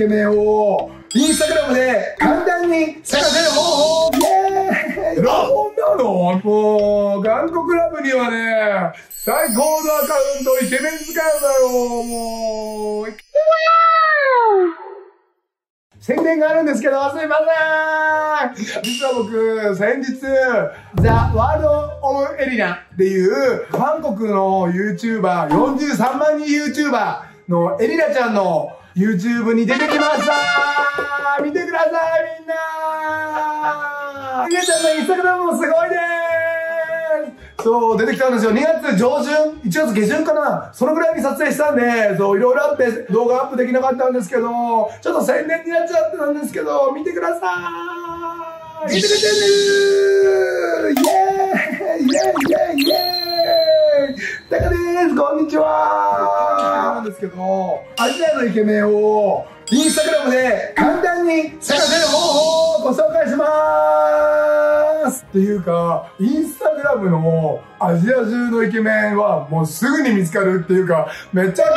ケメンをインスタグラムで簡単に探せる方法イエーイラボンなのもう、韓国ラブにはね、最高のアカウントイケメン使うんだよ、もう。宣伝があるんですけど、すいません。実は僕、先日、ザ・ワールド・オブ・エリナっていう、韓国の YouTuber、43万人 YouTuber のエリナちゃんの YouTube に出てきました。見てください、みんな。エリナちゃんのインスタグラムもすごいです。そう、出てきたんですよ。2月上旬 ?1 月下旬かな。そのぐらいに撮影したんで、そう、いろいろあって動画アップできなかったんですけど、ちょっと宣伝になっちゃってたんですけど、見てください。見てくれてるイェーイ。イェーイ。イェーイ。イェーイ。タカですこんにちはなんですけど、アジアのイケメンをインスタグラムで簡単に探せる方法をご紹介しますっていうか、インスタグラムのアジア中のイケメンはもうすぐに見つかるっていうか、めちゃくちゃいっ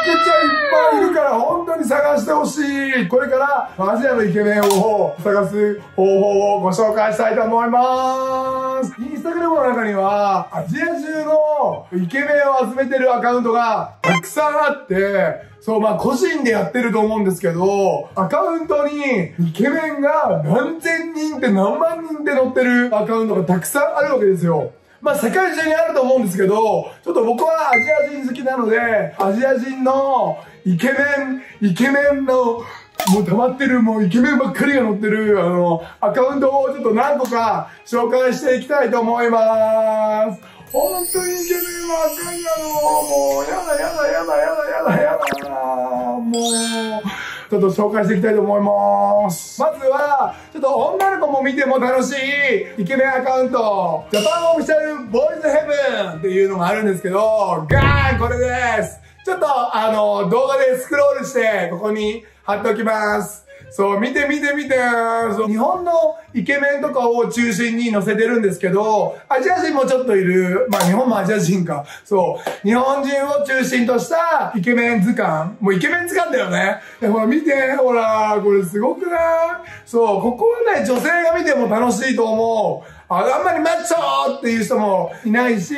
ぱいいるから本当に探してほしい。これからアジアのイケメンを探す方法をご紹介したいと思います。タグラムの中にはアジア中のイケメンを集めてるアカウントがたくさんあって、そう、まあ個人でやってると思うんですけど、アカウントにイケメンが何千人って何万人って載ってるアカウントがたくさんあるわけですよ。まあ世界中にあると思うんですけど、ちょっと僕はアジア人好きなので、アジア人のイケメン、イケメンのもう溜まってる、もうイケメンばっかりが載ってる、あの、アカウントをちょっと何個か紹介していきたいと思いまーす。本当にイケメンばっかりなの。もう、やだやだやだやだやだやだ。もう、ちょっと紹介していきたいと思います。まずは、ちょっと女の子も見ても楽しいイケメンアカウント、ジャパンオフィシャルボーイズヘブンっていうのがあるんですけど、ガーンこれですちょっと、あの、動画でスクロールして、ここに貼っておきます。そう、見て見て見てそう日本のイケメンとかを中心に載せてるんですけど、アジア人もちょっといる。まあ日本もアジア人か。そう。日本人を中心としたイケメン図鑑。もうイケメン図鑑だよね。でほら見て、ほら、これすごくない？そう、ここはね、女性が見ても楽しいと思う。ああんまりマッチョっていう人もいないし、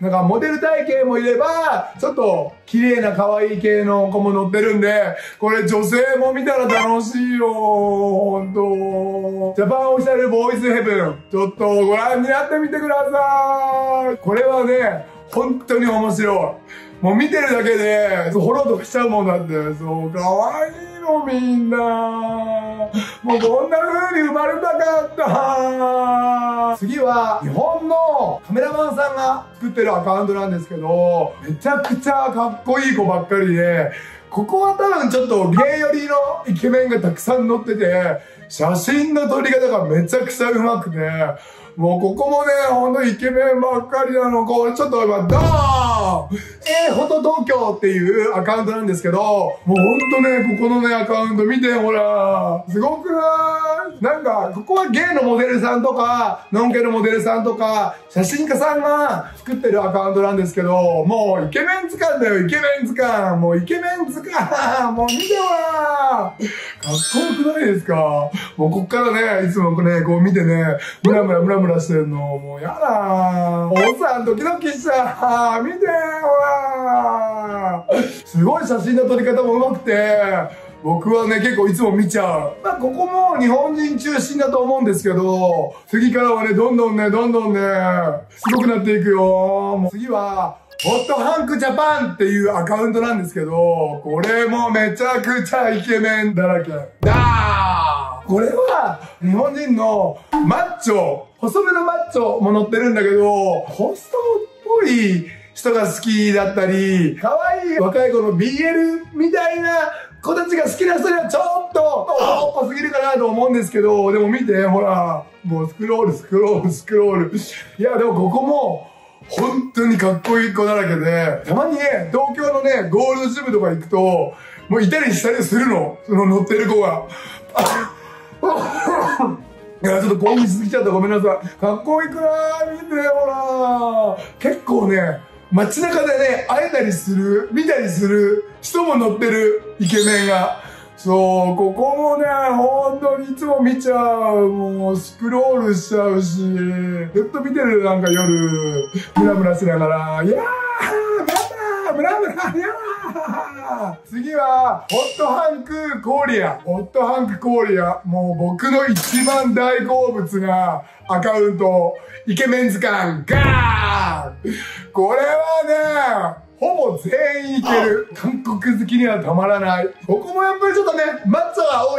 なんかモデル体型もいれば、ちょっと綺麗な可愛い系の子も乗ってるんで、これ女性も見たら楽しいよ、ほんと。ジャパンオフィシャルボーイズヘブン。ちょっとご覧になってみてください。これはね、本当に面白い。もう見てるだけで、フォローとかしちゃうもんだって。そう、可愛いいのみんな。もうこんな風に生まれたかった。次は、日本のカメラマンさんが作ってるアカウントなんですけど、めちゃくちゃかっこいい子ばっかりで、ここは多分ちょっとゲイ寄りのイケメンがたくさん載ってて、写真の撮り方がめちゃくちゃ上手くて、もうここもね、ほんとイケメンばっかりなの。これちょっと今、ドーン !A フォト東京っていうアカウントなんですけど、もうほんとね、ここのね、アカウント見て、ほら。すごくない？なんか、ここはゲイのモデルさんとか、ノンケのモデルさんとか、写真家さんが作ってるアカウントなんですけど、もうイケメン図鑑だよ、イケメン図鑑。もうイケメン図鑑。もう見てほら。かっこよくないですか？もうこっからね、いつもね、こう見てね、ムラムラムラムラしてんの。もうやだおっさんドキドキしちゃう見てほらすごい写真の撮り方も上手くて、僕はね、結構いつも見ちゃう。まあ、ここも日本人中心だと思うんですけど、次からはね、どんどんね、どんどんね、すごくなっていくよ。もう次は、ホットハンクジャパンっていうアカウントなんですけど、これもめちゃくちゃイケメンだらけ。だーこれは日本人のマッチョ、細めのマッチョも載ってるんだけど、ホストっぽい人が好きだったり、可愛い若い子の BL みたいな子たちが好きな人にはちょっと、おっぱすぎるかなと思うんですけど、でも見て、ほら、もうスクロール、スクロール、スクロール。いや、でもここも、本当にかっこいい子だらけで、たまにね、東京のね、ゴールドジムとか行くと、もういたりしたりするの。その乗ってる子が。いや、ちょっと興奮しすぎちゃった。ごめんなさい。かっこいいくない？見て、ほら。結構ね、街中でね、会えたりする、見たりする人も乗ってるイケメンがそう、ここもね、本当にいつも見ちゃう。もう、スクロールしちゃうし、ずっと見てる、なんか夜、ムラムラしながら、いやー、ムラムラ、ムラムラ、いやー次は、ホットハンクコーリア。ホットハンクコーリア。もう僕の一番大好物なアカウント、イケメン図鑑、ガーこれはね、ほぼ全員いける。韓国好きにはたまらない。ここもやっぱりちょっとね、マッチョが多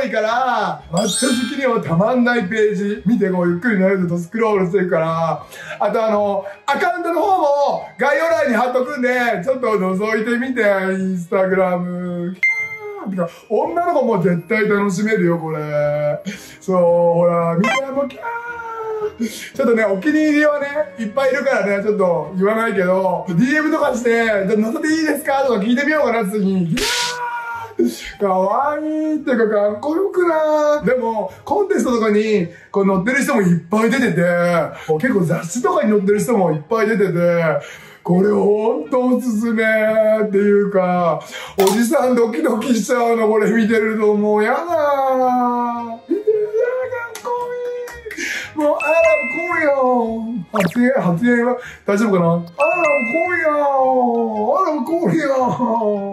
いから、マッチョ好きにはたまんないページ。見てこうゆっくり慣れるとスクロールしてるから。あとあの、アカウントの方も概要欄に貼っとくんで、ちょっと覗いてみて、インスタグラム。てか、女の子も絶対楽しめるよ、これ。そう、ほら、見て、もキャーちょっとね、お気に入りはね、いっぱいいるからね、ちょっと言わないけど、DM とかして、じゃ乗せていいですか？とか聞いてみようかな、次に。かわいいっていうかかっこよくなでも、コンテストとかにこう乗ってる人もいっぱい出てて、結構雑誌とかに載ってる人もいっぱい出てて、これほんとおすすめっていうか、おじさんドキドキしちゃうの、これ見てるともうやだ。見てる？かっこいい。もう、あら、こうよ。発言、発言は大丈夫かな？あら、こうよ。あら、こうよ。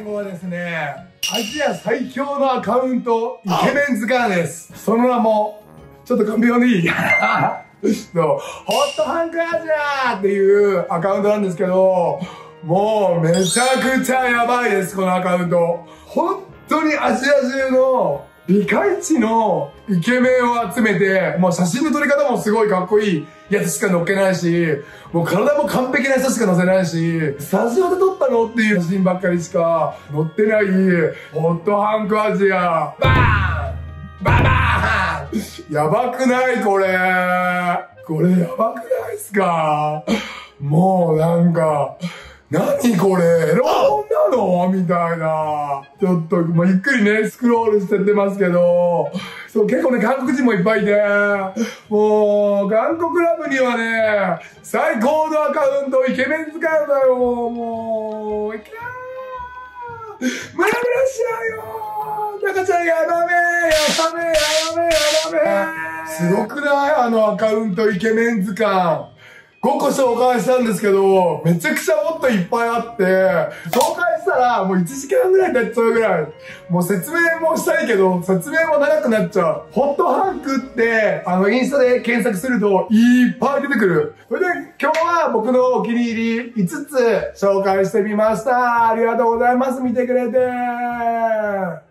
最後はですね、アジア最強のアカウント、イケメン図鑑です。その名も、ちょっと勘弁でいい そう、ホットハンクアジアっていうアカウントなんですけど、もうめちゃくちゃやばいです、このアカウント。本当にアジア中の美界地のイケメンを集めて、もう写真の撮り方もすごいかっこいいやつしか載っけないし、もう体も完璧な人しか載せないし、スタジオで撮ったのっていう写真ばっかりしか載ってない、ホットハンクアジア、バーンババーン。やばくないこれ。これやばくないっすか。もうなんか、何これ？エロ本なの？みたいな。ちょっと、まあ、ゆっくりね、スクロールしてってますけど、そう、結構ね、韓国人もいっぱいいて、もう、韓国ラブにはね、最高のアカウント、イケメン使うだよ、もう、キャー。ムラムラしちゃうよ。中ちゃんやだめやだめやだめやだめすごくない？あのアカウント、イケメン図鑑。5個紹介したんですけど、めちゃくちゃもっといっぱいあって、紹介したらもう1時間ぐらい経っちゃうぐらい。もう説明もしたいけど、説明も長くなっちゃう。ホットハンクって、あの、インスタで検索するといっぱい出てくる。それで今日は僕のお気に入り5つ紹介してみました。ありがとうございます。見てくれて。